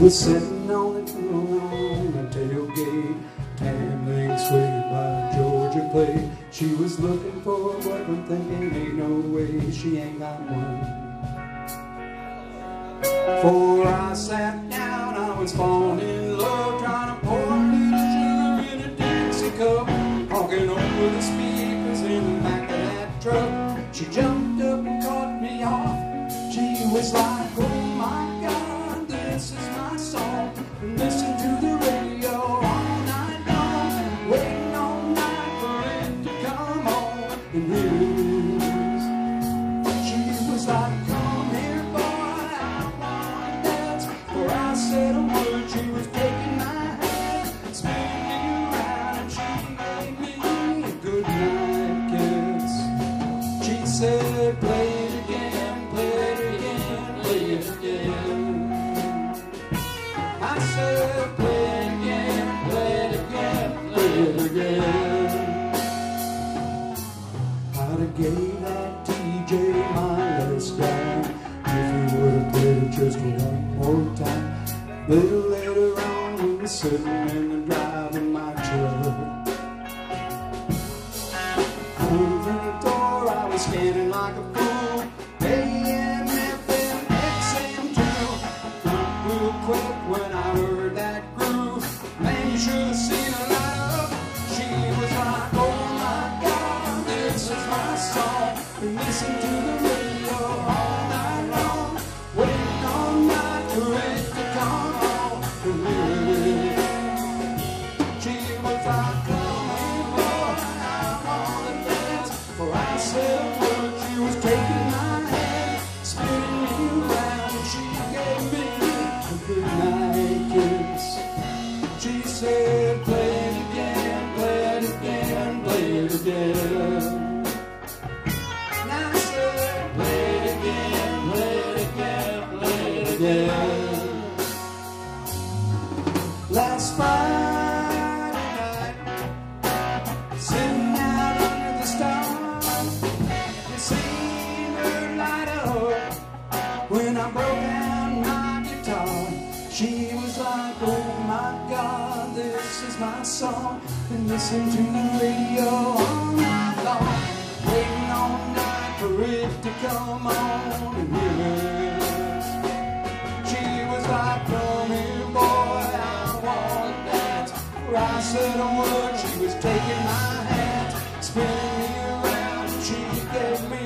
was sitting on the, on the tailgate, tan legs swayed by Georgia plate. She was looking for a weapon, thinking ain't no way she ain't got one. Before I sat down, I was falling in love, trying to pour a little sugar in a Dixie cup, honking over the speakers in the back of that truck. She jumped it again. I'd have gave that DJ my last dime if he would have played it just one more time. Little later on, we were sitting in the drive in my truck. Over the door, I was scanning like a fool. And listen to the radio all night long. Waiting to come. She was boy, I wanna dance. For I said she was taking my hand, spinning me around, and she gave me a good night kiss. She said, play it again, play it again, play it again. Again. Last Friday night, sitting out under the stars, you seen her light up when I broke down my guitar. She was like, oh my God, this is my song. And listen to the radio all night long, waiting all night for it to come on. I said a word, she was taking my hand, spinning me around, she gave me